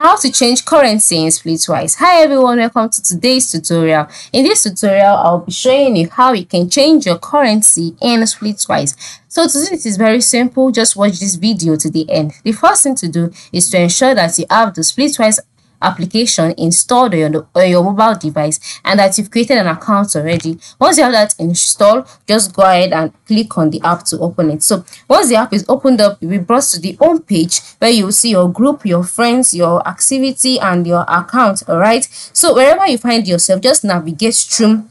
how to change currency in splitwise hi everyone. Welcome to today's tutorial. In this tutorial i'll be showing you how you can change your currency in splitwise so to do this is very simple. Just watch this video to the end. The first thing to do is to ensure that you have the splitwise application installed on your, on your mobile device and that you've created an account already. Once you have that installed, just go ahead and click on the app to open it. So once the app is opened up, you'll be brought to the home page where you'll see your group, your friends, your activity, and your account. Alright. So wherever you find yourself, just navigate through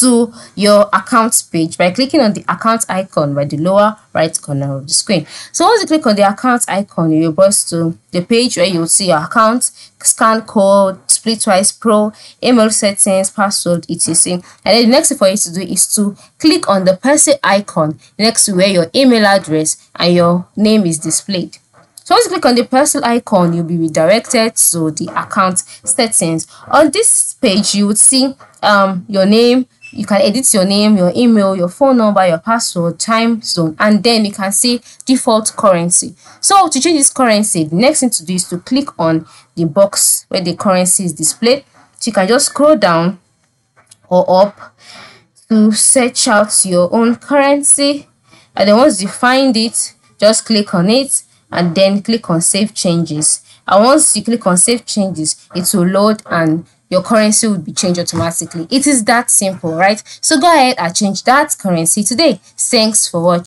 to your account page by clicking on the account icon by the lower right corner of the screen. So once you click on the account icon, you'll brought to the page where you'll see your account, scan code, Splitwise Pro, email settings, password, etc. And then the next thing for you to do is to click on the person icon next to where your email address and your name is displayed. So once you click on the personal icon, you'll be redirected to the account settings. On this page, you would see um, your name, you can edit your name, your email, your phone number, your password, time zone, and then you can see default currency. So to change this currency, the next thing to do is to click on the box where the currency is displayed. So you can just scroll down or up to search out your own currency. And then once you find it, just click on it and then click on save changes. And once you click on save changes, it will load and your currency would be changed automatically. It is that simple, right? So go ahead and change that currency today. Thanks for watching.